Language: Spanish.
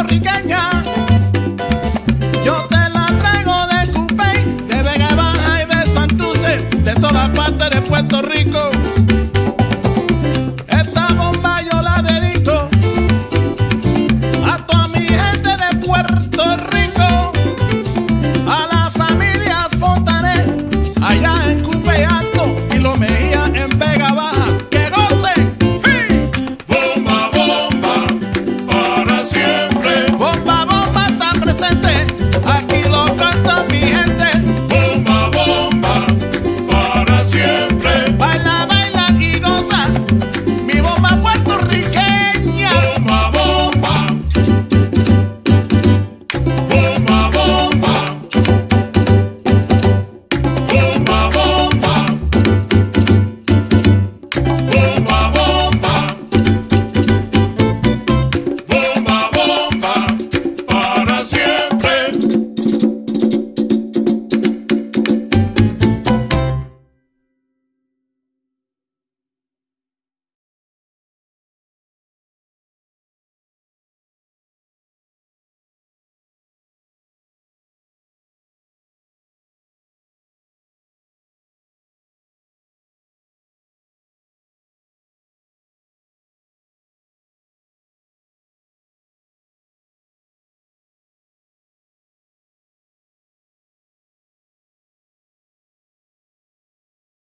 puertorriqueña. Yo te la traigo de Cupey, de Vega Baja y de Santurce, de todas partes de Puerto Rico. Esta bomba yo la dedico a toda mi gente de Puerto Rico, a la familia Fontanet, allá en Cupey,